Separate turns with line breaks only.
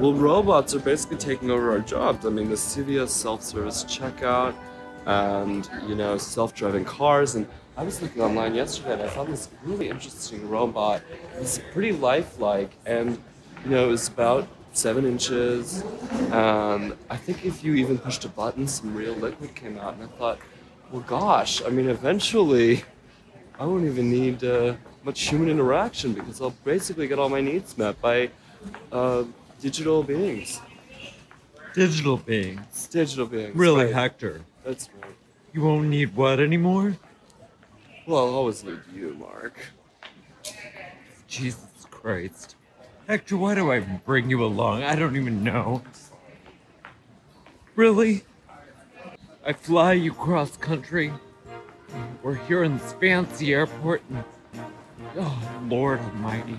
Well, robots are basically taking over our jobs. I mean, the CVS self-service checkout, and you know, self-driving cars. And I was looking online yesterday, and I found this really interesting robot. It's pretty lifelike, and you know, it's about seven inches. And I think if you even pushed a button, some real liquid came out. And I thought, well, gosh, I mean, eventually, I won't even need uh, much human interaction because I'll basically get all my needs met by uh, digital beings.
Digital beings.
Digital beings.
Really,
right.
Hector?
That's right.
You won't need what anymore?
Well, I'll always need you, Mark.
Jesus Christ. Hector, why do I bring you along? I don't even know. Really? I fly you cross country. We're here in this fancy airport and. Oh, Lord Almighty.